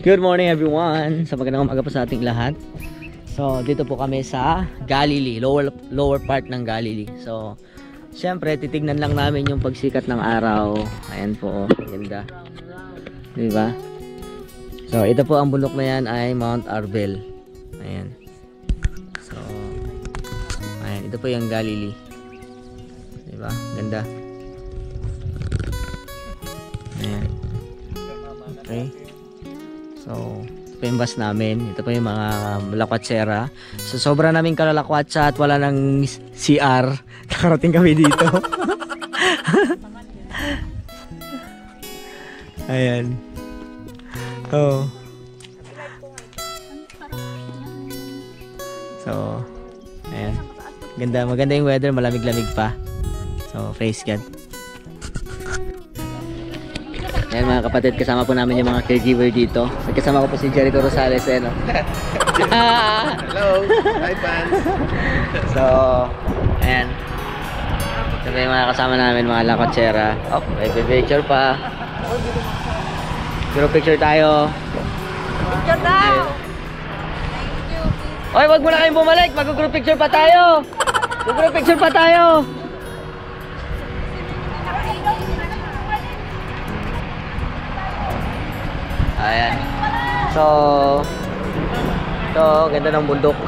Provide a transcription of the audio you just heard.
Good morning everyone. Sa magandang umaga po sa ating lahat. So, dito po kami sa Galilee, lower lower part ng Galilee. So, syempre titignan lang namin yung pagsikat ng araw. Ayan po, oh, ganda. 'Di ba? So, ito po ang bundok na yan ay Mount Arbel. Ayan. So, ayan, ito po yung Galilee. 'Di ba? Ganda. Ayan. Okay. So, ito yung bus namin. Ito po yung mga lakwatsera. So, sobra namin kalalakwatsa at wala nang CR. Nakarating kami dito. Ayan. Oh. So, ayan. Ganda, maganda yung weather, malamig-lamig pa. So, praise God. Ayan mga kapatid, kasama po namin yung mga caregiver dito. Kasama ko po si Jericho Rosales, eh, no? Hello! Hi, fans! so, ayan. Ito pa yung mga kasama namin, mga lakotsera. Oh, may picture pa. Pero picture tayo. Picture daw! Oy, wag mo na kayong bumalik. Mag-group picture pa tayo. Mag-group picture pa tayo. Ayan. So, ito, ganda ng bundok.